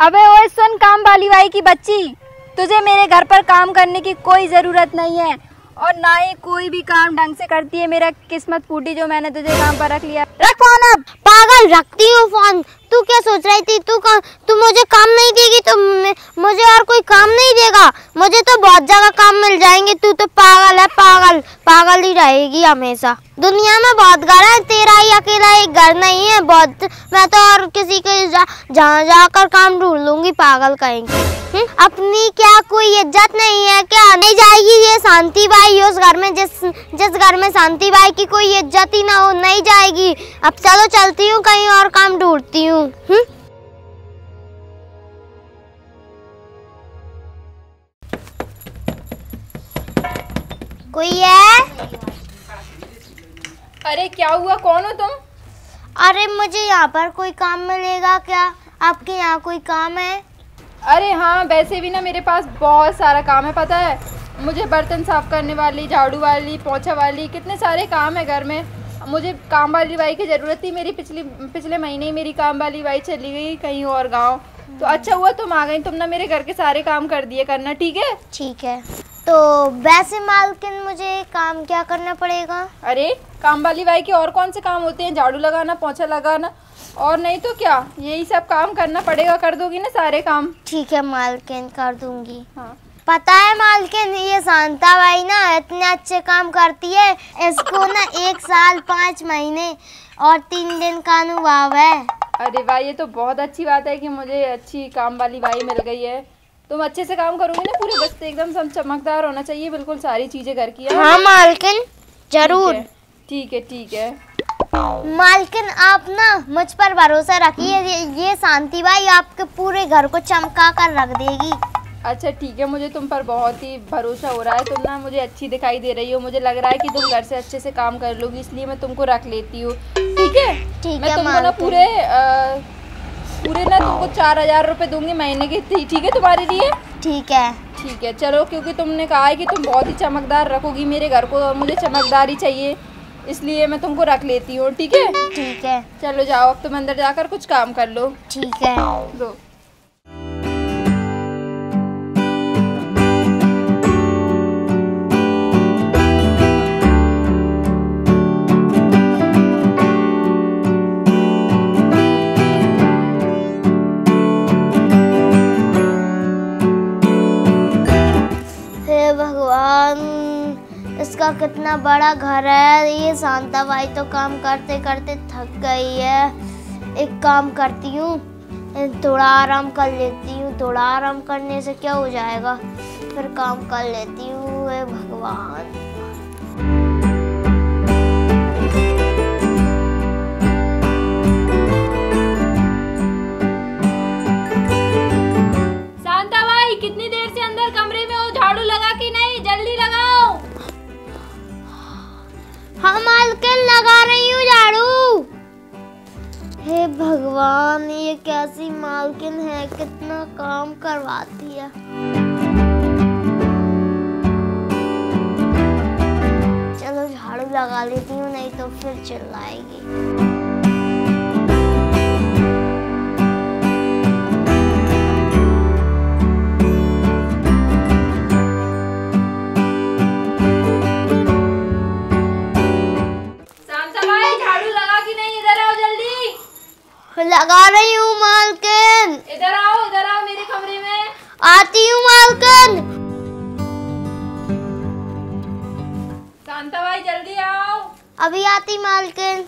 अबे ओए, सुन काम वाली भाई की बच्ची। तुझे मेरे घर पर काम करने की कोई ज़रूरत नहीं है। और ना ही कोई भी काम ढंग से करती है मेरा किस्मत फूटी जो मैंने तुझे काम पर रख लिया। रख फ़ोन अब। पागल, रखती हूँ फ़ोन। तू क्या सोच रही थी? तू का, तू मुझे काम नहीं देगी तो मुझे और कोई काम नहीं देगा। मुझे तो बहुत जगह काम मिल जाएँगे। तू तो पागल है पागल। पागल ही रहेगी हमेशा। दुनिया में बहुत घर है। तेरा ही अकेला एक घर नहीं है। बहुत मैं तो और किसी के जा, जहाँ जाकर काम ढूंढ लूँगी पागल कहेंगे। हम्म, अपनी क्या कोई इज़्ज़त नहीं है? क्या नहीं जाएगी ये शांति बाई उस घर में? जिस जिस घर में शांति बाई की कोई इज़्ज़त ही ना हो नहीं जाएगी। अब चलो चलती हूँ कहीं और काम ढूंढती हूँ। हम्म? कोई है? अरे क्या हुआ? कौन हो तुम? अरे मुझे यहाँ पर कोई काम मिलेगा क्या? आपके यहाँ कोई काम है? अरे हाँ वैसे भी ना मेरे पास बहुत सारा काम है पता है? मुझे बर्तन साफ़ करने वाली झाड़ू वाली पोछा वाली कितने सारे काम है घर में। मुझे काम वाली बाई की ज़रूरत थी मेरी पिछली पिछले महीने ही मेरी काम वाली बाई चली गई कहीं और गाँव। तो अच्छा हुआ तुम आ गई तुम ना मेरे घर के सारे काम कर दिए करना ठीक है? ठीक है। तो वैसे मालकिन मुझे काम क्या करना पड़ेगा? अरे काम वाली बाई के और कौन से काम होते हैं? झाड़ू लगाना पोछा लगाना और नहीं तो क्या? यही सब काम करना पड़ेगा कर दोगी ना सारे काम? ठीक है मालकिन कर दूँगी। हाँ। पता है मालकिन ये शांता भाई ना इतने अच्छे काम करती है इसको ना एक साल पाँच महीने और तीन दिन का अनुभव है। अरे भाई ये तो बहुत अच्छी बात है कि मुझे अच्छी काम वाली भाई मिल गई है। तुम अच्छे से काम करोगे ना पूरे बस्ते एकदम सब चमकदार होना चाहिए बिल्कुल सारी चीज़ें घर की हाँ। मालकिन ज़रूर। ठीक है ठीक है। मालकिन आप ना मुझ पर भरोसा रखिए ये शांति भाई आपके पूरे घर को चमका कर रख देगी। अच्छा ठीक है मुझे तुम पर बहुत ही भरोसा हो रहा है। तुम ना मुझे अच्छी दिखाई दे रही हो। मुझे लग रहा है कि तुम घर से अच्छे से काम कर लोगी इसलिए मैं तुमको रख लेती हूँ। ठीक है? ठीक मैं तुमको ना पूरे आ, पूरे ना तुमको चार हज़ार रुपये दूँगी महीने की। ठीक है तुम्हारे लिए? ठीक है। ठीक है चलो क्योंकि तुमने कहा है कि तुम बहुत ही चमकदार रखोगी मेरे घर को मुझे चमकदार ही चाहिए। इसलिए मैं तुमको रख लेती हूँ ठीक है? ठीक है। चलो जाओ अब तुम अंदर जाकर कुछ काम कर लो। ठीक है। लो। इसका कितना बड़ा घर है। ये शांता भाई तो काम करते करते थक गई है। एक काम करती हूँ, थोड़ा आराम कर लेती हूँ। थोड़ा आराम करने से क्या हो जाएगा? फिर काम कर लेती हूँ भगवान। भगवान ये कैसी मालकिन है, कितना काम करवाती है। चलो झाड़ू लगा लेती हूँ, नहीं तो फिर चिल्लाएगी। लगा रही हूँ मालकिन। इधर आओ इधर आओ मेरे कमरे में। आती हूँ मालकिन। शांता भाई जल्दी आओ। अभी आती मालकिन।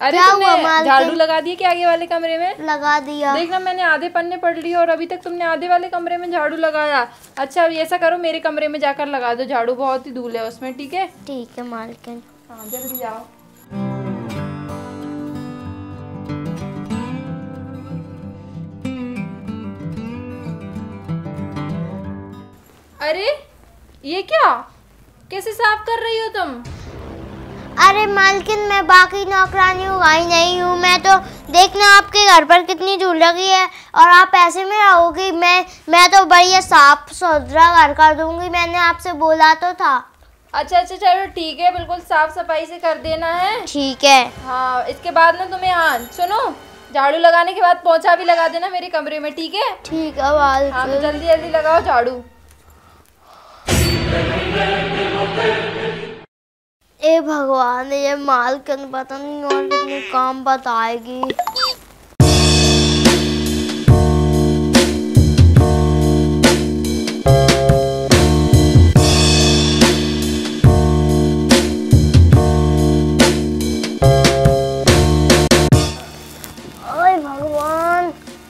अरे तुमने झाड़ू लगा दिए क्या आगे वाले कमरे में? लगा दिया। देखना मैंने आधे पन्ने पढ़ लिए और अभी तक तुमने आधे वाले कमरे में झाड़ू लगाया। अच्छा अब ऐसा करो मेरे कमरे में जाकर लगा दो। झाड़ू बहुत ही धूल है उसमें ठीक है? ठीक है मालकिन। हाँ जल्दी जाओ अरे ये क्या? कैसे साफ़ कर रही हो तुम? अरे मालकिन मैं बाकी नौकरानियों आई नहीं हूँ। मैं तो देखना आपके घर पर कितनी झूल लगी है। और आप ऐसे में रहोगी मैं मैं तो बढ़िया साफ़ सुथरा घर कर दूँगी। मैंने आपसे बोला तो था। अच्छा अच्छा चलो ठीक है बिल्कुल साफ़ सफ़ाई से कर देना है। ठीक है। हाँ इसके बाद ना तुम्हें हाँ सुनो झाड़ू लगाने के बाद पोछा भी लगा देना मेरे कमरे में ठीक है? ठीक है हाँ तो जल्दी जल्दी लगाओ झाड़ू। ए भगवान, ये मालकिन पता नहीं और कितने काम बताएगी।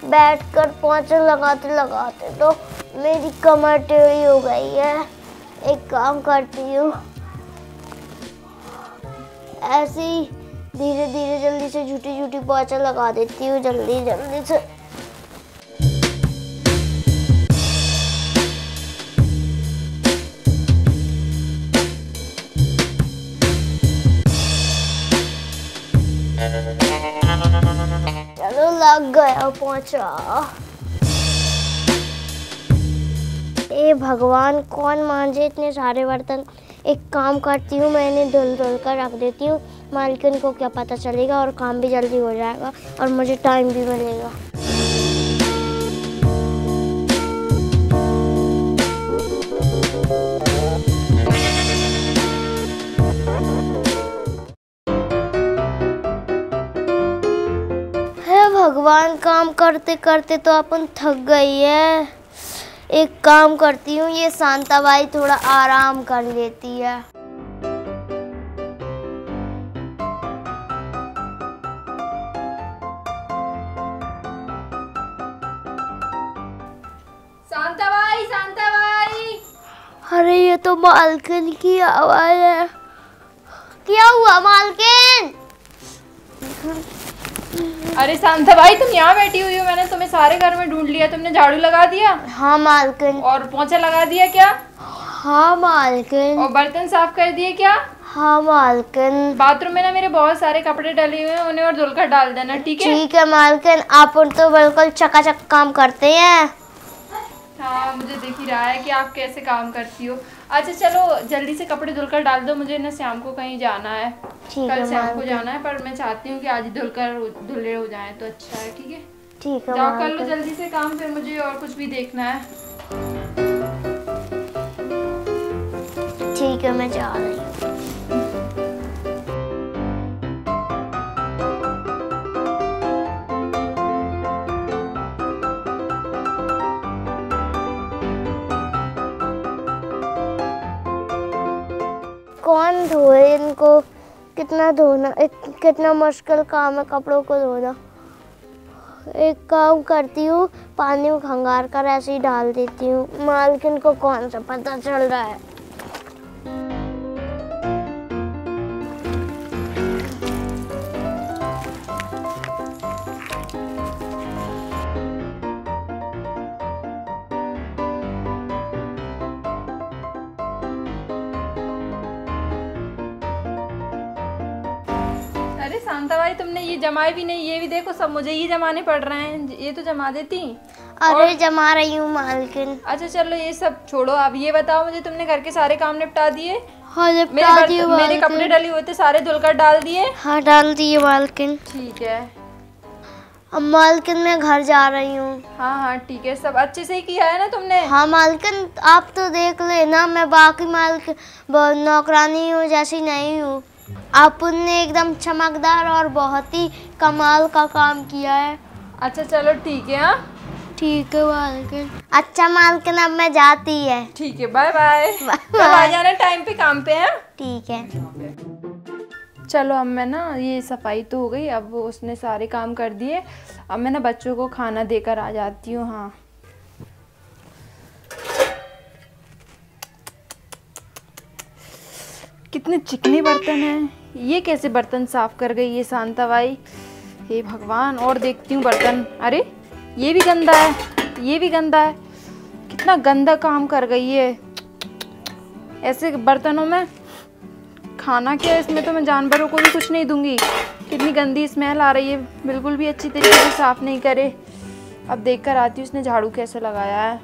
बैठकर पोंछे लगाते लगाते तो मेरी कमर टेढ़ी हो गई है। एक काम करती हूँ। ऐसे ही धीरे धीरे जल्दी से झूठी झूठी पोछा लगा देती हूँ, जल्दी जल्दी से। चलो लग गया पोछा ए भगवान, कौन मांझे इतने सारे बर्तन? एक काम करती हूँ, मैं इन्हें धुल धुल कर रख देती हूँ। मालकिन को क्या पता चलेगा और काम भी जल्दी हो जाएगा और मुझे टाइम भी मिलेगा। भगवान, काम करते करते तो अपन थक गई है। एक काम करती हूँ ये शांताबाई थोड़ा आराम कर लेती है। शांताबाई शांताबाई। अरे ये तो मालकिन की आवाज़ है। क्या हुआ मालकिन? अरे शांताबाई तुम यहाँ बैठी हुई हो मैंने तुम्हें सारे घर में ढूंढ लिया तुमने झाड़ू लगा दिया? हाँ मालकिन। और पोछा लगा दिया क्या? हाँ मालकिन। और बर्तन साफ़ कर दिए क्या? हाँ मालकिन। बाथरूम में ना मेरे बहुत सारे कपड़े डले हुए हैं उन्हें और धुलकर डाल देना ठीक है? ठीक है मालकिन आप तो बिल्कुल चकाचक काम करते हैं। हाँ मुझे दिख ही रहा है कि आप कैसे काम करती हो। अच्छा चलो जल्दी से कपड़े धुलकर डाल दो मुझे ना शाम को कहीं जाना है। कल शाम को जाना है पर मैं चाहती हूँ कि आज धुलकर धुले हो जाए तो अच्छा है ठीक है? ठीक है जाओ कर लो जल्दी से काम फिर मुझे और कुछ भी देखना है। ठीक है मैं जा रही हूँ। कितना धोना कितना मुश्किल काम है कपड़ों को धोना। एक काम करती हूँ, पानी में खंगार कर ऐसे ही डाल देती हूँ। मालकिन को कौन सा पता चल रहा है? जमाए भी नहीं ये भी देखो सब मुझे ही जमाने पड़ रहे हैं। ये तो जमा देती। अरे जमा रही हूँ मालकिन। अच्छा चलो ये सब छोड़ो। अब ये बताओ मुझे तुमने घर के सारे काम निपटा दिए? हाँ मेरे निपटा दिए मेरे कपड़े डले हुए थे सारे धुलकर डाल दिए। हाँ डाल दिए मालकिन। ठीक है। अब मालकिन मैं घर जा रही हूँ। हाँ हाँ ठीक है। सब अच्छे से ही किया है ना तुमने? हाँ मालकिन आप तो देख लेना मैं बाकी मालकिन नौकरानी हूँ जैसी नहीं हूँ। आप ने एकदम चमकदार और बहुत ही कमाल का काम किया है। अच्छा चलो ठीक है हाँ? ठीक है मालकिन। अच्छा मालकिन अब मैं जाती है। ठीक है बाय बाय कल आ जाना टाइम पे काम पे है? ठीक है। चलो अब मैं ना ये सफ़ाई तो हो गई अब उसने सारे काम कर दिए। अब मैं ना बच्चों को खाना देकर आ जाती हूँ हाँ। कितने चिकने बर्तन हैं। ये कैसे बर्तन साफ़ कर गई ये शांताबाई हे भगवान, और देखती हूँ बर्तन। अरे, ये भी गंदा है, ये भी गंदा है। कितना गंदा काम कर गई है। ऐसे बर्तनों में खाना क्या इसमें तो मैं जानवरों को भी कुछ नहीं दूँगी। कितनी गंदी स्मेल आ रही है। बिल्कुल भी अच्छी तरीके से साफ़ नहीं करे। अब देख कर आती हूँ उसने झाड़ू कैसे लगाया है।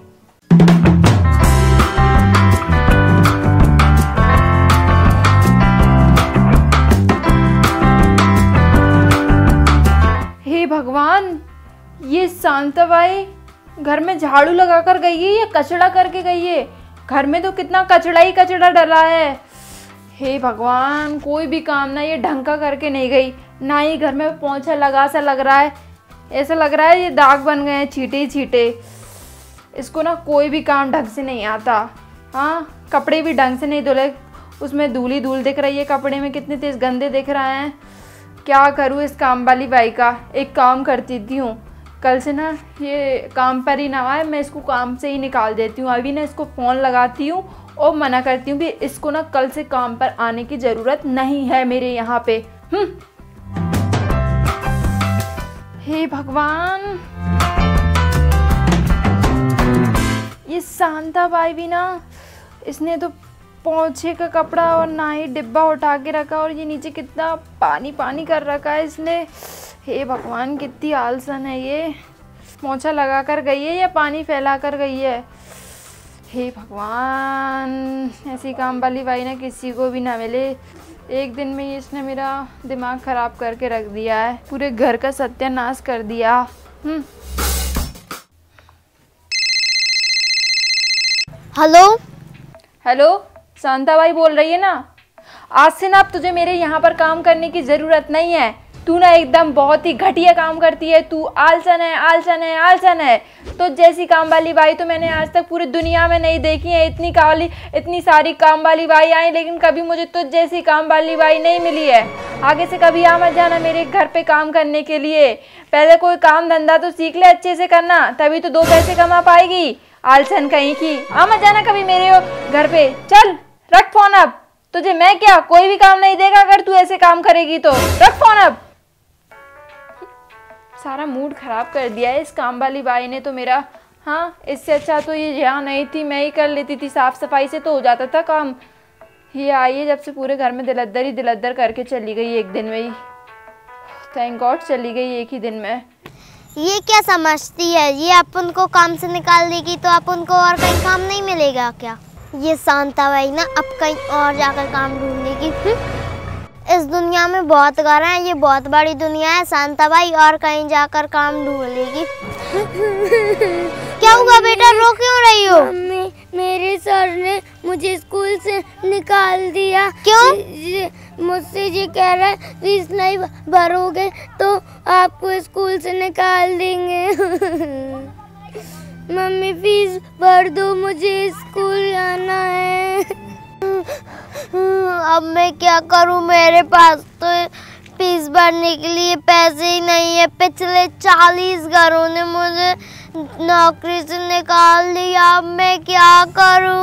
भगवान, ये शांताबाई घर में झाड़ू लगा कर गई है या कचड़ा करके गई है? घर में तो कितना कचड़ा ही कचड़ा डला है। हे भगवान, कोई भी काम ना ये ढंग का करके नहीं गई। ना ही घर में पोंछा लगा सा लग रहा है। ऐसा लग रहा है ये दाग बन गए हैं, छीटे छीटे। इसको ना कोई भी काम ढंग से नहीं आता। हाँ कपड़े भी ढंग से नहीं धुले। उसमें धूली धूल दिख रही है कपड़े में, कितने तेज गंदे दिख रहे हैं। क्या करूँ इस काम वाली बाई का? एक काम करती थी हूँ। कल से ना ये काम पर ही ना आए, मैं इसको काम से ही निकाल देती हूँ। अभी ना इसको फ़ोन लगाती हूँ और मना करती हूँ कि इसको ना कल से काम पर आने की ज़रूरत नहीं है मेरे यहाँ पे। हम्म। हे भगवान! ये शांता बाई भी ना, इसने तो पोछे का कपड़ा और ना ही डिब्बा उठा के रखा और ये नीचे कितना पानी पानी कर रखा है इसने। हे भगवान कितनी आलसन है ये। पोछा लगा कर गई है या पानी फैला कर गई है? हे भगवान ऐसी काम वाली भाई ना किसी को भी ना मिले। एक दिन में ही इसने मेरा दिमाग ख़राब करके रख दिया है। पूरे घर का सत्यानाश कर दिया। हम्म। हेलो? हेलो? शांताबाई बोल रही है ना? आज से ना अब तुझे मेरे यहाँ पर काम करने की ज़रूरत नहीं है। तू ना एकदम बहुत ही घटिया काम करती है। तू आलसन है आलसन है आलसन है। तो जैसी काम वाली बाई तो मैंने आज तक पूरी दुनिया में नहीं देखी है। इतनी काली, इतनी सारी काम वाली बाई आई, लेकिन कभी मुझे तुझ जैसी काम वाली बाई नहीं मिली है। आगे से कभी आ मत जाना मेरे घर पे काम करने के लिए। पहले कोई काम धंधा तो सीख ले अच्छे से करना, तभी तो दो पैसे कमा पाएगी। आलसन कहीं की। आ मत जाना कभी मेरे घर पे। चल। रख फ़ोन अब। तुझे मैं क्या कोई भी काम नहीं देगा अगर तू ऐसे काम करेगी तो। रख फ़ोन अब। सारा मूड खराब कर दिया है इस काम वाली बाई ने तो मेरा। हाँ इससे अच्छा तो ये यहाँ नहीं थी मैं ही कर लेती थी साफ़ सफ़ाई से तो हो जाता था काम। ये आई है जब से पूरे घर में दिलद्दर ही दिलद्दर करके चली गई एक दिन में ही। थैंक गॉड चली गई एक ही दिन में। ये क्या समझती है? ये अपन को काम से निकाल देगी तो अपन को और कहीं काम नहीं मिलेगा क्या? ये शांता भाई ना अब कहीं और जाकर काम ढूंढेगी। इस दुनिया में बहुत घर हैं ये बहुत बड़ी दुनिया है शांता भाई और कहीं जाकर काम ढूंढ लेगी क्या हुआ बेटा रो क्यों रही हो? मम्मी मेरे सर ने मुझे स्कूल से निकाल दिया। क्यों? मुझसे ये कह रहा है फ़ीस नहीं भरोगे तो आपको स्कूल से निकाल देंगे। मम्मी फ़ीस भर दो मुझे स्कूल जाना है। अब मैं क्या करूँ? मेरे पास तो फ़ीस भरने के लिए पैसे ही नहीं है। पिछले चालीस घरों ने मुझे नौकरी से निकाल दिया। अब मैं क्या करूँ?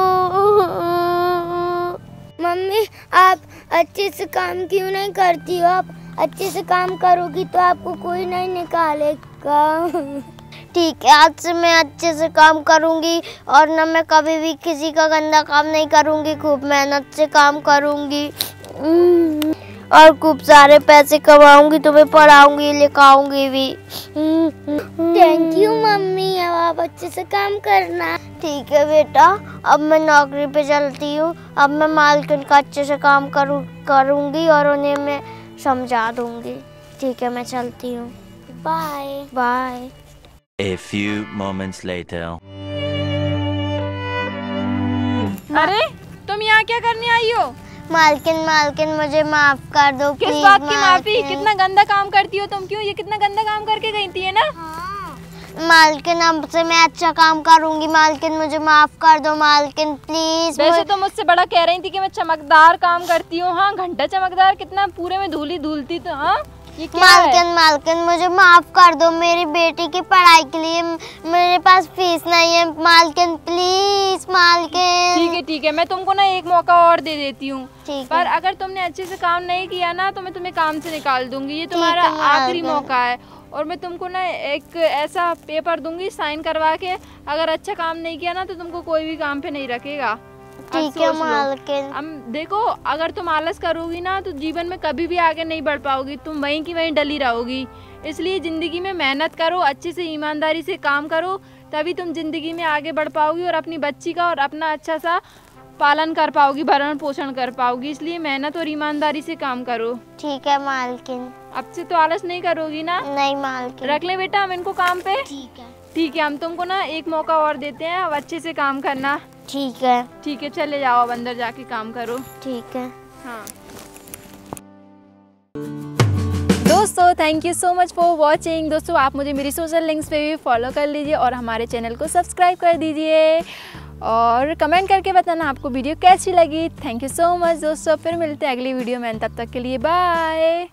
मम्मी, आप अच्छे से काम क्यों नहीं करती हो? आप अच्छे से काम करोगी तो आपको कोई नहीं निकालेगा। ठीक है आज से मैं अच्छे से काम करूँगी और न मैं कभी भी किसी का गंदा काम नहीं करूँगी खूब मेहनत से काम करूँगी। हम्म, और खूब सारे पैसे कमाऊँगी तुम्हें पढ़ाऊँगी लिखाऊँगी भी। थैंक यू मम्मी अब आप अच्छे से काम करना। ठीक है बेटा अब मैं नौकरी पे चलती हूँ अब मैं मालकिन का अच्छे से काम करूँ करूँगी और उन्हें मैं समझा दूँगी। ठीक है मैं चलती हूँ। Bye bye A few moments later. अरे तुम यहाँ क्या करने आई हो? मालकिन मालकिन मुझे माफ़ कर दो किस प्लीज़ बात की माफ़ी? कितना गंदा काम करती हो तुम क्यों? ये कितना गंदा काम करके गई थी है ना? मालकिन अब से मैं अच्छा काम करूँगी। मालकिन मुझे माफ़ कर दो मालकिन प्लीज़ वैसे तो मुझसे बड़ा कह रही थी कि मैं चमकदार काम करती हूँ। हाँ घंटा चमकदार कितना पूरे में धूली धूलती तो हाँ? ये क्या है? मालकिन मालकिन मुझे माफ़ कर दो मेरी बेटी की पढ़ाई के लिए। मेरे पास फ़ीस नहीं है। मालकिन प्लीज़ मालकिन। ठीक है ठीक है। मैं तुमको ना एक मौका और दे देती हूँ। पर अगर तुमने अच्छे से काम नहीं किया ना तो मैं तुम्हें काम से निकाल दूँगी। ये तुम्हारा आखिरी मौका है। और मैं तुमको ना एक ऐसा पेपर दूँगी साइन करवा के। अगर अच्छा काम नहीं किया ना तो तुमको कोई भी काम पे नहीं रखेगा। ठीक है। मालकिन। अब देखो अगर तुम आलस करोगी ना तो जीवन में कभी भी आगे नहीं बढ़ पाओगी। तुम वहीं की वहीं डली रहोगी। इसलिए ज़िंदगी में मेहनत करो अच्छे से ईमानदारी से काम करो तभी तुम ज़िंदगी में आगे बढ़ पाओगी और अपनी बच्ची का और अपना अच्छा सा पालन कर पाओगी भरण पोषण कर पाओगी। इसलिए मेहनत और ईमानदारी से काम करो। ठीक है मालकिन। अब से तो आलस नहीं करोगी ना? नहीं मालकिन। रख ले बेटा हम इनको काम पे। ठीक है। ठीक है हम तुमको ना एक मौका और देते हैं अब अच्छे से काम करना। ठीक है। ठीक है चले जाओ अब अंदर जाके काम करो। ठीक है। हाँ। दोस्तों thank you so much for watching दोस्तों आप मुझे मेरी सोशल लिंक्स पे भी फॉलो कर लीजिए और हमारे चैनल को सब्सक्राइब कर दीजिए। और कमेंट करके बताना आपको वीडियो कैसी लगी। थैंक यू सो मच दोस्तों। फिर मिलते हैं अगली वीडियो में। तब तक के लिए बाय